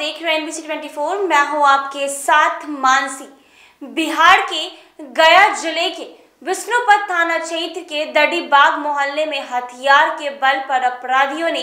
देख रहे हैं एनबीसी 24 मैं हूँ आपके साथ मानसी। बिहार के गया ज़िले के विष्णुपत थाना क्षेत्र के दडीबाग मोहल्ले में हथियार के बल पर अपराधियों ने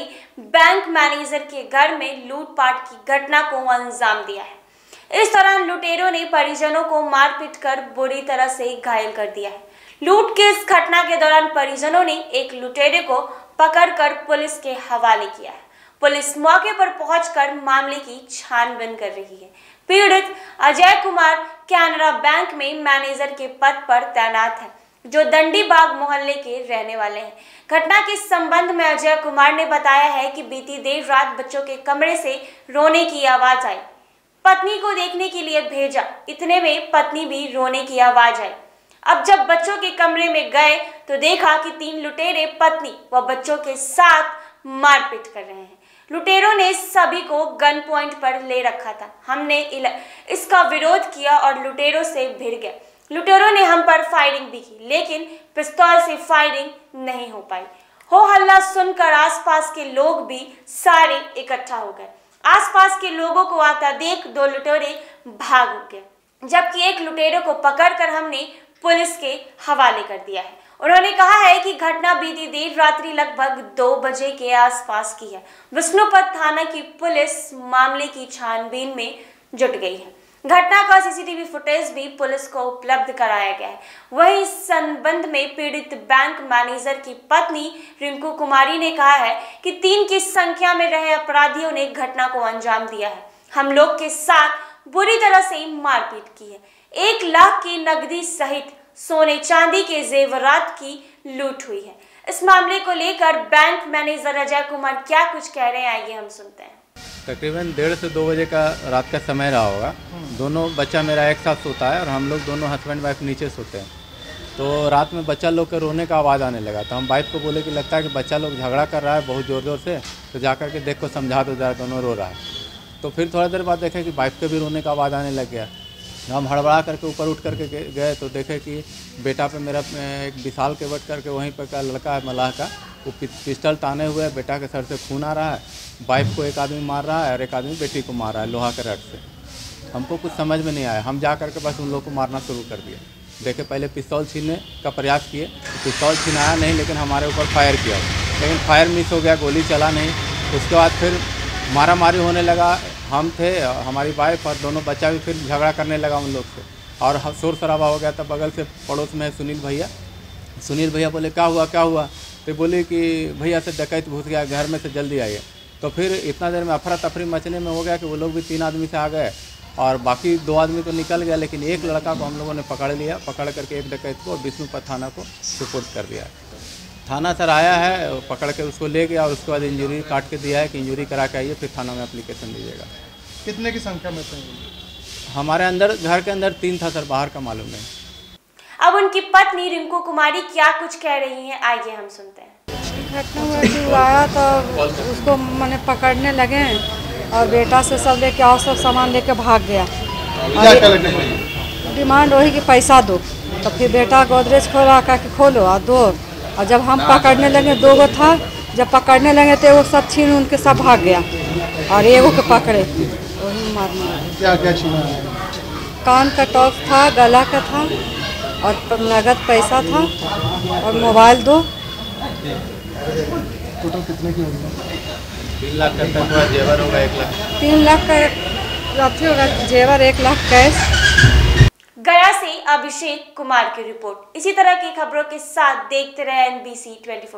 बैंक मैनेजर के घर में लूटपाट की घटना को अंजाम दिया है। इस दौरान लुटेरों ने परिजनों को मारपीट कर बुरी तरह से घायल कर दिया है। लूट के इस घटना के दौरान परिजनों ने एक लुटेरे को पकड़कर पुलिस के हवाले किया है। पुलिस मौके पर पहुंचकर मामले की छानबीन कर रही है। पीड़ित अजय कुमार कैनरा बैंक में मैनेजर के पद पर तैनात है, जो दंडी बाग मोहल्ले के रहने वाले हैं। घटना के संबंध में अजय कुमार ने बताया है कि बीती देर रात बच्चों के कमरे से रोने की आवाज़ आई। पत्नी को देखने के लिए भेजा, इतने में पत्नी भी रोने की आवाज़ आई। अब जब बच्चों के कमरे में गए तो देखा कि तीन लुटेरे पत्नी व बच्चों के साथ मारपीट कर रहे हैं। लुटेरों ने सभी को गन पॉइंट पर ले रखा था। हमने इसका विरोध किया और लुटेरों से भिड़ गए। लुटेरों ने हम पर फायरिंग भी की, लेकिन पिस्तौल से फायरिंग नहीं हो पाई। हो हल्ला सुनकर आसपास के लोग भी सारे इकट्ठा हो गए। आसपास के लोगों को आता देख दो लुटेरे भाग गए। जबकि एक लुटेरे को पकड़कर हमने पुलिस के हवाले कर दिया है। उन्होंने कहा है कि घटना बीती देर रात्रि लगभग दो बजे के आसपास की है। विष्णुपत थाना की पुलिस मामले की छानबीन में जुट गई है। घटना का सीसीटीवी फुटेज भी पुलिस को उपलब्ध कराया गया है। वहीं इस संबंध में पीड़ित बैंक मैनेजर की पत्नी रिंकू कुमारी ने कहा है कि तीन की संख्या में रहे अपराधियों ने घटना को अंजाम दिया है। हम लोग के साथ बुरी तरह से मारपीट की है। एक लाख की नकदी सहित सोने चांदी के जेवरात की लूट हुई है। इस मामले को लेकर बैंक मैनेजर अजय कुमार क्या कुछ कह रहे हैं, आइए हम सुनते हैं। तकरीबन डेढ़ से दो बजे का रात का समय रहा होगा। दोनों, बच्चा मेरा एक साथ सोता है और हम लोग दोनों हस्बैंड वाइफ नीचे सोते हैं। तो रात में बच्चा लोग के रोने का आवाज़ आने लगा। तो हम वाइफ को बोले कि लगता है कि बच्चा लोग झगड़ा कर रहा है बहुत ज़ोर ज़ोर से तो जा कर के देख को समझा दो, जरा दोनों रो रहा है। तो फिर थोड़ा देर बाद देखे कि वाइफ के भी रोने का आवाज़ आने लग गया। हम हड़बड़ा करके ऊपर उठ करके गए तो देखे कि बेटा पे मेरा एक विशाल के बट करके वहीं पर का लड़का है, मलाह का, वो पिस्टल ताने हुए है, बेटा के सर से खून आ रहा है वाइफ को एक आदमी मार रहा है और एक आदमी बेटी को मार रहा है लोहा के रट से। हमको कुछ समझ में नहीं आया, हम जा करके बस उन लोग को मारना शुरू कर दिया। देखे पहले पिस्तौल छीनने का प्रयास किए, पिस्तौल छीनाया नहीं, लेकिन हमारे ऊपर फायर किया। लेकिन फायर मिस हो गया, गोली चला नहीं, उसके बाद फिर मारा मारी होने लगा हम थे, हमारी वाइफ और दोनों बच्चा भी फिर झगड़ा करने लगा उन लोग से। और शोर शराबा हो गया था बगल से पड़ोस में सुनील भैया। सुनील भैया बोले, क्या हुआ क्या हुआ? तो बोले कि, भैया से डकैत घुस गया, घर में से जल्दी आइए। तो फिर इतना देर में अफरा तफरी मचने में हो गया कि वो लोग भी तीन आदमी से आ गए। और बाकी दो आदमी तो निकल गया, लेकिन एक लड़का को हम लोगों ने पकड़ लिया, पकड़ करके एक डकैत को विष्णुपत थाना को सुपुर्द कर दिया। थाना सर आया है पकड़ के उसको ले गया और उसके बाद इंजरी काट के दिया है कि इंजरी करा के आइए फिर थाना में अप्लीकेशन दीजिएगा। कितने की संख्या में थे? हमारे अंदर घर के अंदर तीन था सर बाहर का मालूम नहीं। अब उनकी पत्नी रिंकू कुमारी क्या कुछ कह रही हैं आइए हम सुनते हैं। घटना हुआ कि आया तो उसको मैंने पकड़ने लगे और बेटा से सब लेके और सब सामान लेके भाग गया। डिमांड वही कि पैसा दो तो फिर बेटा गोदरेज खोला का कि खोलो और दो। और जब हम पकड़ने लगे दो गो था जब पकड़ने लगे तो वो सब छीन उनके सब भाग गया। और एगो के पकड़े। वही मारना क्या क्या छीना कान का टॉप था गला का था और नगद पैसा था और मोबाइल दो। टोटल कितने की होगी? तीन लाख का जेवर होगा एक लाख। तीन लाख का होगा जेवर एक लाख कैश। से अभिषेक कुमार की रिपोर्ट। इसी तरह की खबरों के साथ देखते रहे एनबीसी 24